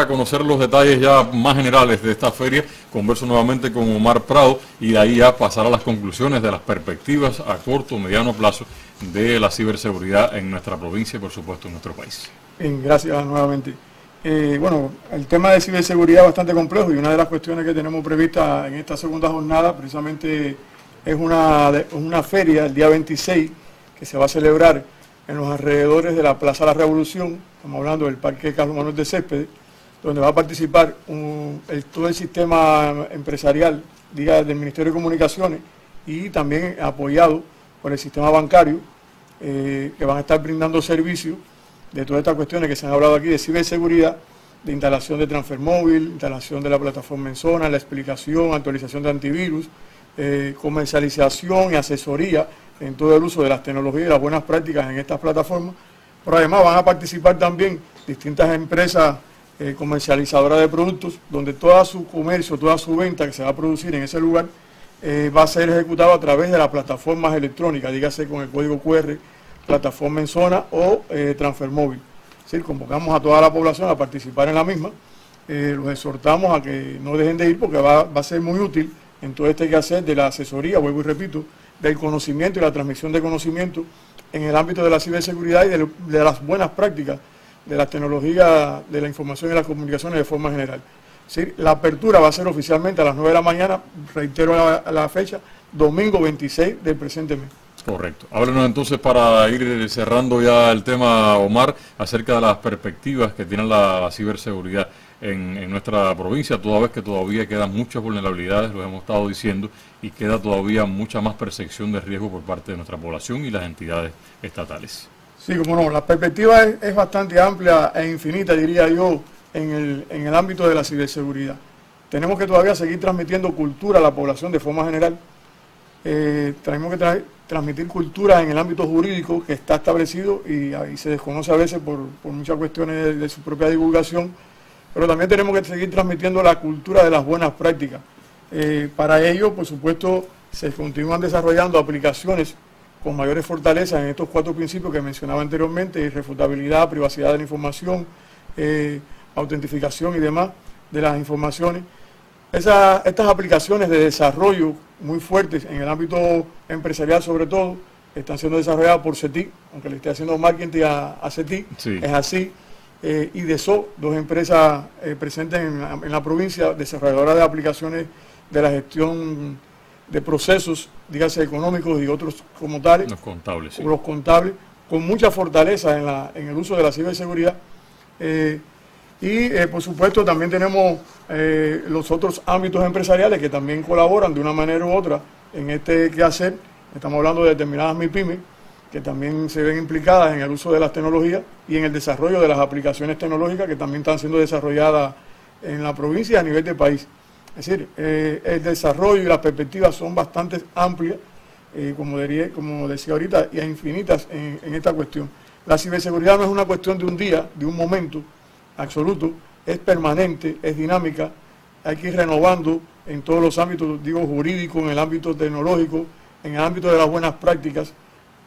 a conocer los detalles ya más generales de esta feria, converso nuevamente con Omar Prado y de ahí ya pasar a las conclusiones de las perspectivas a corto o mediano plazo de la ciberseguridad en nuestra provincia y por supuesto en nuestro país. Gracias nuevamente. Eh, bueno, el tema de ciberseguridad es bastante complejo y una de las cuestiones que tenemos prevista en esta segunda jornada precisamente es una, una feria el día 26 que se va a celebrar en los alrededores de la Plaza de la Revolución, estamos hablando del Parque Carlos Manuel de Céspedes, donde va a participar todo el sistema empresarial del Ministerio de Comunicaciones y también apoyado por el sistema bancario, eh, que van a estar brindando servicios de todas estas cuestiones que se han hablado aquí de ciberseguridad, de instalación de transfer móvil, instalación de la plataforma en zona, la explicación, actualización de antivirus, eh, comercialización y asesoría en todo el uso de las tecnologías y las buenas prácticas en estas plataformas. Pero además van a participar también distintas empresas eh, comercializadoras de productos, donde todo su comercio, toda su venta que se va a producir en ese lugar eh, va a ser ejecutado a través de las plataformas electrónicas, dígase con el código QR plataforma en zona o eh, transfer móvil. Decir, convocamos a toda la población a participar en la misma. Eh, los exhortamos a que no dejen de ir porque va, a ser muy útil en todo este quehacer de la asesoría, vuelvo y repito, del conocimiento y la transmisión de conocimiento en el ámbito de la ciberseguridad y de, las buenas prácticas de las tecnologías de la información y las comunicaciones de forma general. la apertura va a ser oficialmente a las 9 de la mañana, reitero la fecha, domingo 26 del presente mes. Correcto. Háblenos entonces para ir cerrando ya el tema, Omar, acerca de las perspectivas que tiene la, ciberseguridad en, nuestra provincia, toda vez que todavía quedan muchas vulnerabilidades, lo hemos estado diciendo, y queda todavía mucha más percepción de riesgo por parte de nuestra población y las entidades estatales. Sí, como no, la perspectiva es, bastante amplia e infinita, diría yo, en el, en el ámbito de la ciberseguridad. Tenemos que todavía seguir transmitiendo cultura a la población de forma general. Eh, tenemos que traer transmitir cultura en el ámbito jurídico que está establecido y, ahí se desconoce a veces por, muchas cuestiones de, su propia divulgación, pero también tenemos que seguir transmitiendo la cultura de las buenas prácticas. Eh, para ello, por supuesto, se continúan desarrollando aplicaciones con mayores fortalezas en estos cuatro principios que mencionaba anteriormente, irrefutabilidad, privacidad de la información, eh, autentificación y demás de las informaciones. Estas aplicaciones de desarrollo muy fuertes en el ámbito empresarial sobre todo, están siendo desarrolladas por CETI, aunque le esté haciendo marketing a, a CETI, es así, eh, y DESO, dos empresas eh, presentes en, la provincia, desarrolladoras de aplicaciones de la gestión de procesos, dígase económicos y otros como tales. Los contables. Los contables, con mucha fortaleza en, el uso de la ciberseguridad. Eh, y eh, por supuesto también tenemos eh, los otros ámbitos empresariales que también colaboran de una manera u otra en este quehacer. Estamos hablando de determinadas MIPIMES que también se ven implicadas en el uso de las tecnologías y en el desarrollo de las aplicaciones tecnológicas que también están siendo desarrolladas en la provincia y a nivel de país. Es decir, eh, el desarrollo y las perspectivas son bastante amplias, como, diría, como decía ahorita, y infinitas en esta cuestión. La ciberseguridad no es una cuestión de un día, de un momento, absoluto, es permanente, es dinámica, hay que ir renovando en todos los ámbitos, digo jurídico, en el ámbito tecnológico, en el ámbito de las buenas prácticas,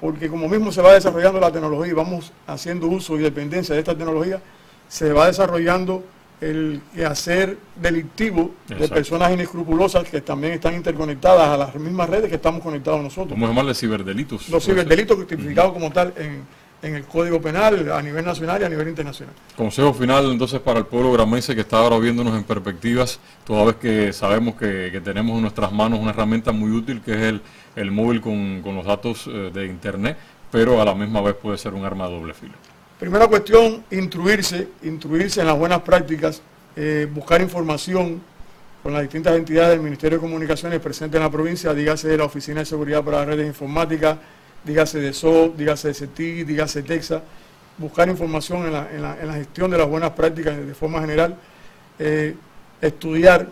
porque como mismo se va desarrollando la tecnología y vamos haciendo uso y dependencia de esta tecnología, se va desarrollando el quehacer delictivo de personas inescrupulosas que también están interconectadas a las mismas redes que estamos conectados nosotros. ¿Cómo llamarle ciberdelitos? Los ciberdelitos tipificados como tal en, en el Código Penal a nivel nacional y a nivel internacional. Consejo final entonces para el pueblo gramense que está ahora viéndonos en perspectivas, toda vez que sabemos que, tenemos en nuestras manos una herramienta muy útil que es el, móvil con, los datos eh, de Internet, pero a la misma vez puede ser un arma de doble filo. Primera cuestión, instruirse, instruirse en las buenas prácticas, eh, buscar información con las distintas entidades del Ministerio de Comunicaciones presentes en la provincia, dígase de la Oficina de Seguridad para las Redes Informáticas, dígase de SO, dígase de CETI, dígase de TEXA, buscar información en la, gestión de las buenas prácticas de forma general, eh, estudiar,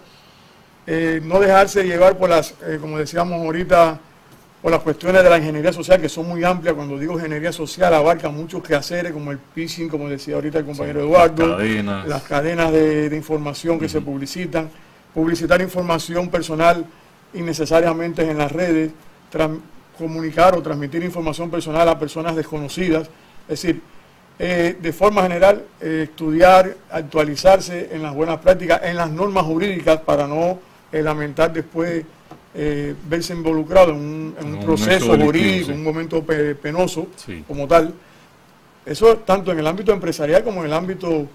eh, no dejarse llevar por las, como decíamos ahorita, por las cuestiones de la ingeniería social, que son muy amplias. Cuando digo ingeniería social, abarca muchos quehaceres, como el phishing, como decía ahorita el compañero Eduardo, las cadenas, de, información que se publicitan, publicitar información personal innecesariamente en las redes, comunicar o transmitir información personal a personas desconocidas. Es decir, eh, de forma general, eh, estudiar, actualizarse en las buenas prácticas, en las normas jurídicas para no eh, lamentar después verse involucrado en un, proceso jurídico, en un momento penoso como tal. Eso tanto en el ámbito empresarial como en el ámbito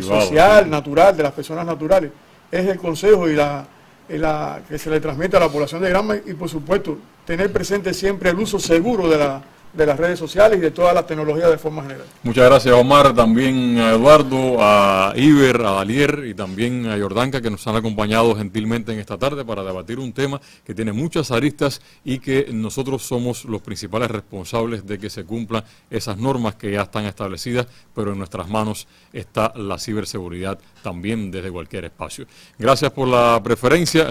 social, natural, de las personas naturales. Es el consejo y la, la, que se le transmite a la población de Granma y por supuesto tener presente siempre el uso seguro de la de las redes sociales y de todas las tecnologías de forma general. Muchas gracias Omar, también a Eduardo, a Iber, a Dalier y también a Jordanka que nos han acompañado gentilmente en esta tarde para debatir un tema que tiene muchas aristas y que nosotros somos los principales responsables de que se cumplan esas normas que ya están establecidas, pero en nuestras manos está la ciberseguridad también desde cualquier espacio. Gracias por la preferencia.